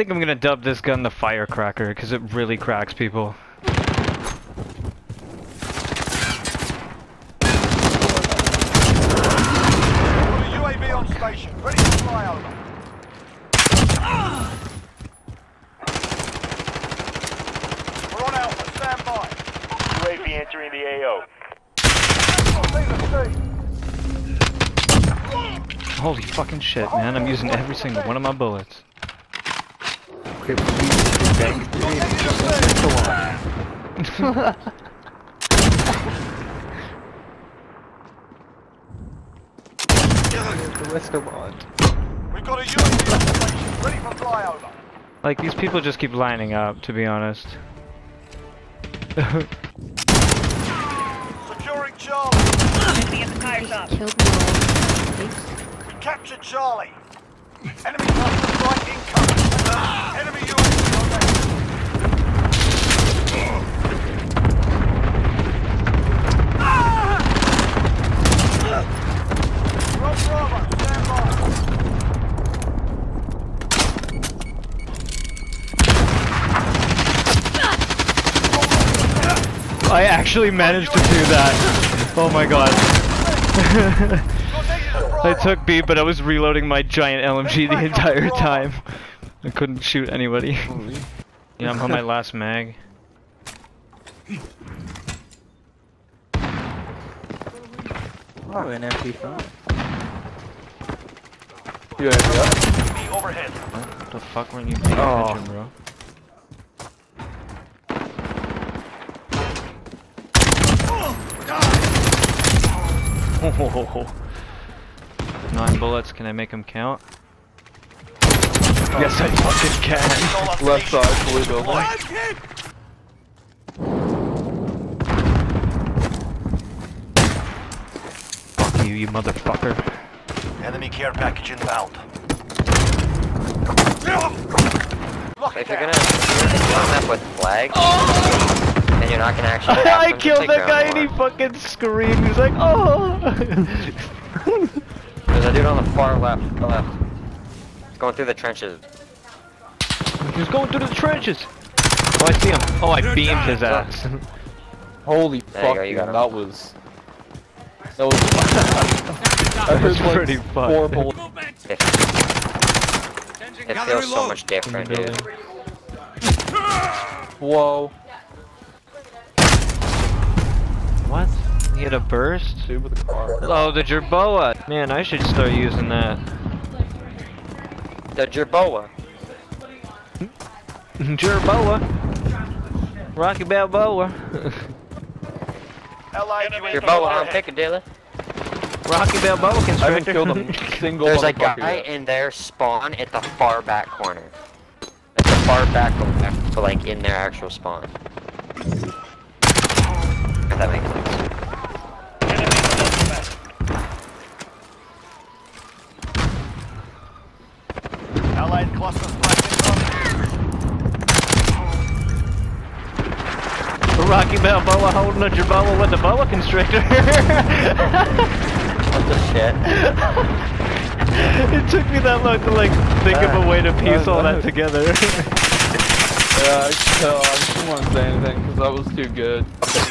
think I'm gonna dub this gun the firecracker because it really cracks people. UAV on station, ready to fly over. We're on Alpha, stand by. UAV entering the AO. Holy fucking shit, man! I'm using every single one of my bullets. Okay, please, bang theory and just let's go on. The rest of on. We've got a UAV station, ready for flyover. Like these people just keep lining up, to be honest. Securing Charlie. Enemy at the tire shop. Killed them all. Thanks. We captured Charlie. Enemy cluster strike incoming. I actually managed to do that. Oh my god. I took B, but I was reloading my giant LMG the entire time. I couldn't shoot anybody. Yeah, I'm on my last mag. Oh, an empty front. UAV overhead. What the fuck weren't you paying Oh. attention, bro? Oh, Nine bullets, can I make them count? Yes, I fucking can. Left side, fully building. Fuck you, you motherfucker. Enemy care package inbound. Lock If you're gonna do a map with flags, then you're not gonna actually have I them to killed take that guy and he fucking screamed. He was like, oh! There's a dude on the far left, the left. He's going through the trenches. He's going through the trenches. Oh, I see him. Oh, I beamed his ass. Holy fuck, go, you dude, got that was... That was... I heard was like pretty fun. four bullets. It, it feels so much different, dude. Whoa. What? He had a burst? Dude with a car. Oh, the Jerboa. Man, I should start using that. The Jerboa. Hmm? Jerboa. Rocky Balboa. Jerboa on. Piccadilly. Rocky Balboa I haven't constrictor. killed a single There's a guy yet. in their spawn at the far back corner. At the far back left, so like in their actual spawn. If that makes sense. Allied cluster strike incoming. Rocky Balboa holding a Jerboa with the boa constrictor. What the shit? it took me that long to like think of a way to piece all that together. Yeah, I can tell. Uh, I just didn't want to say anything because that was too good.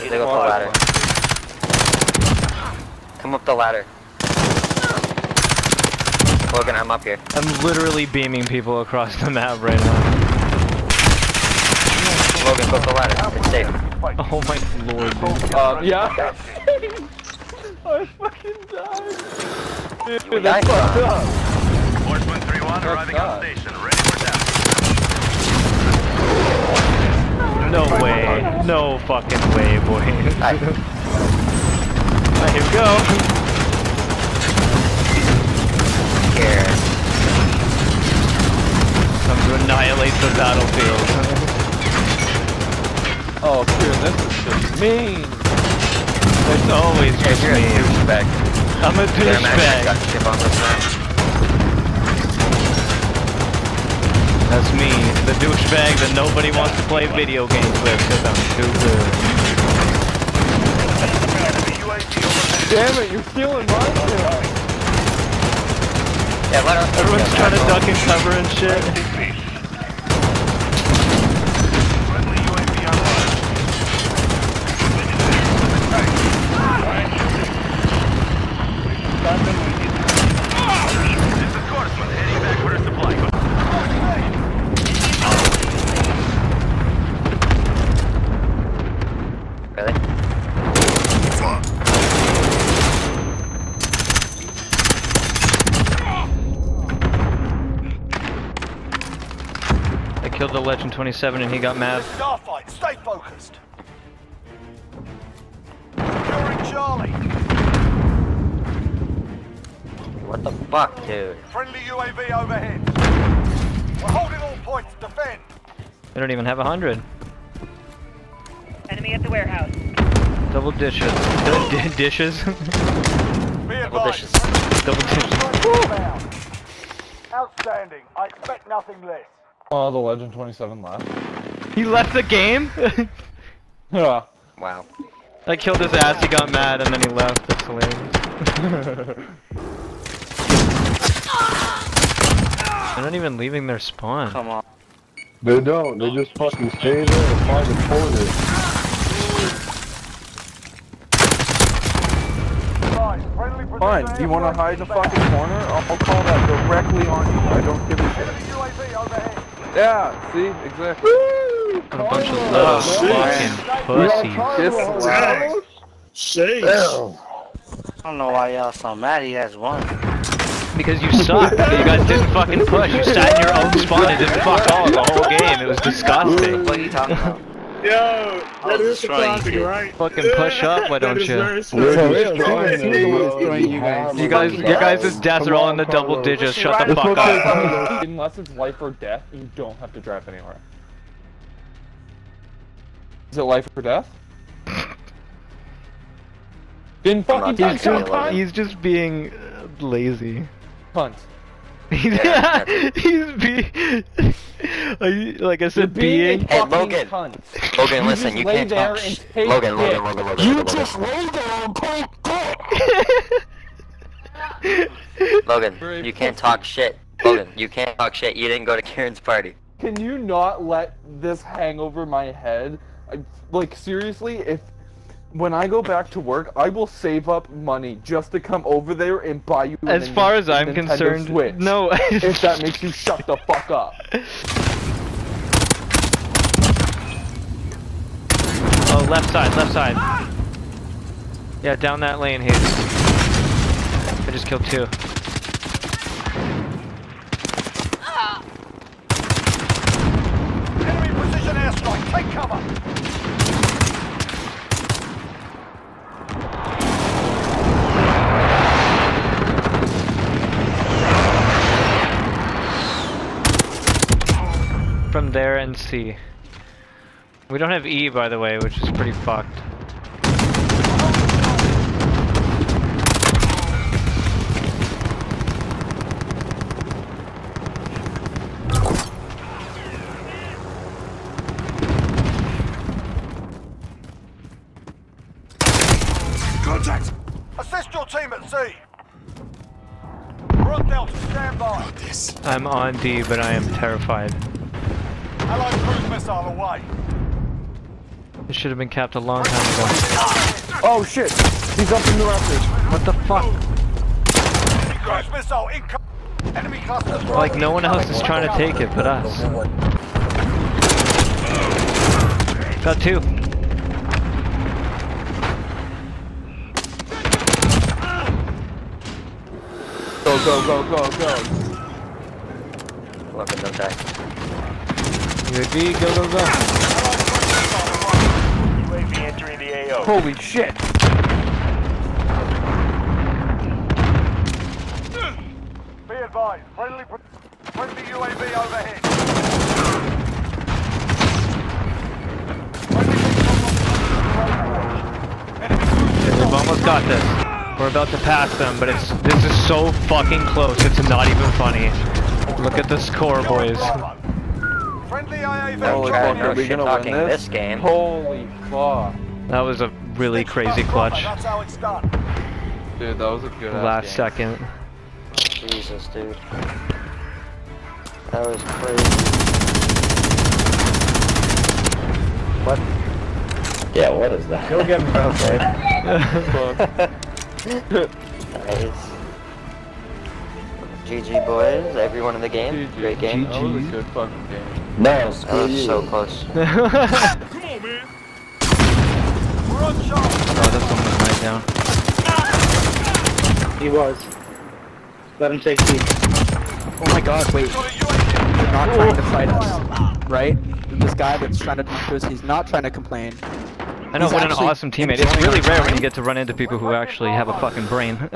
They go up the ladder. Come up the ladder. Logan, I'm up here. I'm literally beaming people across the map right now. Logan, go up the ladder. It's safe. Oh my lord, dude. Uh, yeah. I fucking died. Dude, died? that's fucked up. Horseman 3-1 arriving on station. station. Ready for down. No fucking way, boy. I, Here we go. here. Time to annihilate the battlefield. Oh, dude, this is just mean. It's always Hey, just you're a douchebag. I'm a There, man, I got douchebag. skip on this one. That's me, the douchebag that nobody wants to play video games with because I'm too good. Enemy UAV overhead. Damn it, you're stealing my shit. Yeah. Everyone's trying to duck and cover and shit. Friendly UAV online. This is Coruscant, heading back for a supply. Really? I killed the Legend 27 and he got mad. This is our fight. Stay focused. Securing Charlie. What the fuck, dude? Friendly UAV overhead. We're holding all points. Defend. They don't even have a hundred. Enemy at the warehouse. Double dishes. D- dishes? Double dishes. Double dishes. Inbound. Outstanding. I expect nothing less. Oh, the Legend 27 left. He left the game? Yeah. Wow. I killed his ass, he got mad, and then he left. That's hilarious. They're not even leaving their spawn. Come on. They don't. They just fucking stay there and find a corner. Fine, precision you wanna airstrike hide in the inbound. fucking corner? I'll, I'll call that directly on you. I don't give a shit. Enemy UAV overhead. Yeah, see? Exactly. What a bunch of little fucking pussies. This I don't know why y'all so mad he has one. Because you suck. you guys didn't fucking push. You sat in your own spawn and didn't fuck all the whole game. It was disgusting. What are you talking about? Yo, I that was is the destroying classic, you. right? Fucking push up, why don't That is you? very We're specific. destroying You guys, your guys' deaths are all in the double digits. Shut the fuck up. Unless it's life or death, you don't have to drive anywhere. Is it life or death? Didn't fucking not He's talking just he's just being uh, lazy. cunt. He's, Yeah, he's being, like I You're said, being being. a Hey, fucking Logan. cunt. Logan, You listen, just you lay can't there talk. and sh- take Logan, dick. Logan, Logan, Logan, Logan, Logan. Logan, Very you can't pussy. talk shit. Logan, you can't talk shit. You didn't go to Kieran's party. Can you not let this hang over my head? I, like seriously, if when I go back to work, I will save up money just to come over there and buy you. As far as I'm Nintendo concerned, Switch, no. if that makes you shut the fuck up. Oh, left side, left side. Ah! Yeah, down that lane, Hayes. I just killed two. Enemy precision airstrike. Take cover. From there and C. We don't have E, by the way, which is pretty fucked. Contact. Assist your team at C. We're on Delta. Stand by. I'm on D, but I am terrified. Allied cruise missile away. This should have been capped a long time ago. Oh shit! He's up in the rafters. What the fuck? Cruise missile incoming. Enemy cluster. Like, no one else is trying to take it but us. Got two. Go go go go go. Logan, don't die. UAV, go, go, go. entering the AO. Holy shit! Be advised, friendly, friendly UAV overhead. We've almost got this. We're about to pass them, but it's this is so fucking close. It's not even funny. Look at the score, boys. Friendly UAV. Holy Try fuck, no are shit gonna talking win this? this game. Holy fuck. That was a really crazy clutch. That's how it's done. Dude, that was a good Last game. second. Jesus, dude. That was crazy. What? Yeah, what is that? Go get him, Nice. GG boys, everyone in the game. GG. Great game. That was a good fucking game. No, That screw was oh, you. so close. We're on charge. Oh, that's almost night down. He was. Let him take C. Oh my god, wait. Got a UAV. He's not trying to fight us. Right? This guy that's trying to talk to us, he's not trying to complain. I know, He's what an awesome teammate. It's really our rare when you get to run into people who actually have a fucking brain.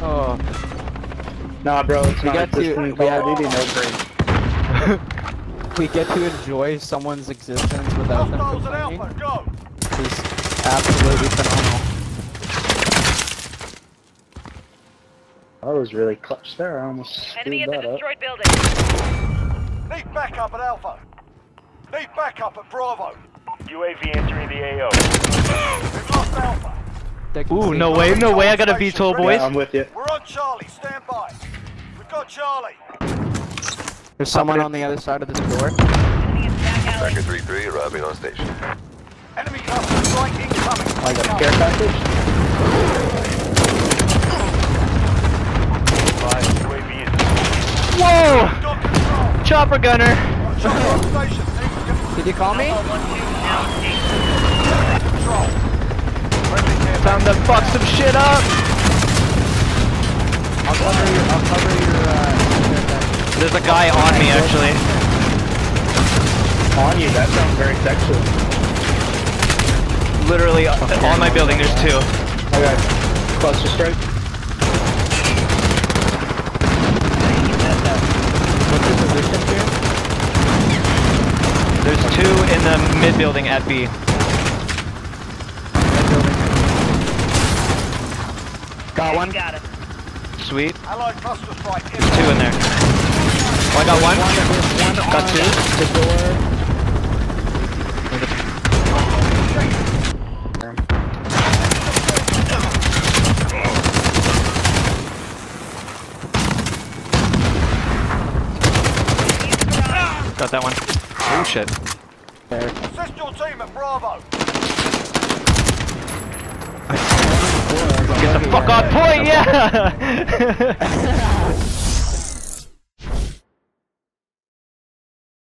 oh, Nah, bro, it's We not. got to- we Call had- of Duty, no brain. we get to enjoy someone's existence without them Hostiles complaining. Alpha. Is absolutely phenomenal. That was really clutch there. I almost Enemy screwed in the that up. destroyed building. Need backup at Alpha. Need backup at Bravo. UAV entering the AO. We've lost Alpha. Ooh, no way, no way, I got a VTOL, boys. Yeah, I'm with you. We're on Charlie. Stand by. We've got Charlie. There's someone on the other side of this door. Enemy in 3-3 arriving on station. Enemy cluster strike incoming. Oh, like a care package? UAV Whoa! Chopper gunner! Charlie on station. Need Did you call me? One two now station. control. Friendly care Time to fuck some shit up! I'll cover your, I'll cover your, uh, There's a guy on me, actually. On you, that sounds very sexual. Literally, uh, on my building, there's two. Okay. Cluster strike. what's your position here? There's two in the mid building at B. Got one. Got him. Sweet. Allied cluster strike There's two in there. Oh, I got one. Got two. The door. Got that one. Oh shit. Assist your team at Bravo. Get the fuck on point, yeah!